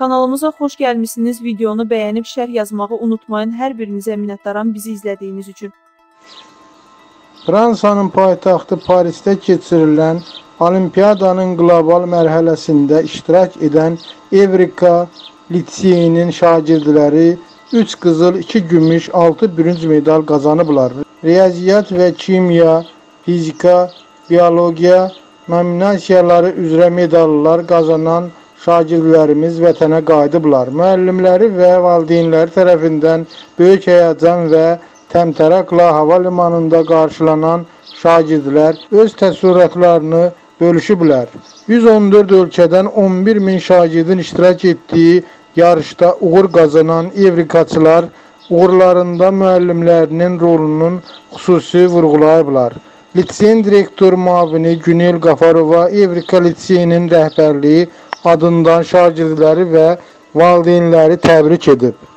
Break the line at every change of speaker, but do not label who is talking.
Kanalımıza xoş gəlmisiniz. Videonu bəyənib şərh yazmağı unutmayın. Hər birinizə minnətdaram bizi izlədiyiniz üçün.
Fransanın paytaxtı Parisdə keçirilən Olimpiadanın qlobal mərhələsində iştirak edən Evrika liseyinin şagirdləri 3 qızıl, 2 gümüş, 6 bürünc medal qazanıblar. Riyaziyyat və kimya, fizika, biologiya nominasiyaları üzrə medallar qazanan şagirdlərimiz vətənə qayıdıblar. Müəllimləri və valideynləri tərəfindən böyük həyəcan və təmtəraqla hava limanında qarşılanan şagirdlər öz təəssüratlarını bölüşüblər. 114 ölkədən 11 min şagirdin iştirak etdiyi yarışda uğur qazanan evrikaçılar uğurlarında müəllimlərinin rolunun xüsusi vurğulayıblar. Liseyin direktor müavini Günel Qafarova Evrika liseyinin rəhbərliyi adından şagirdləri və valideynləri təbrik edib.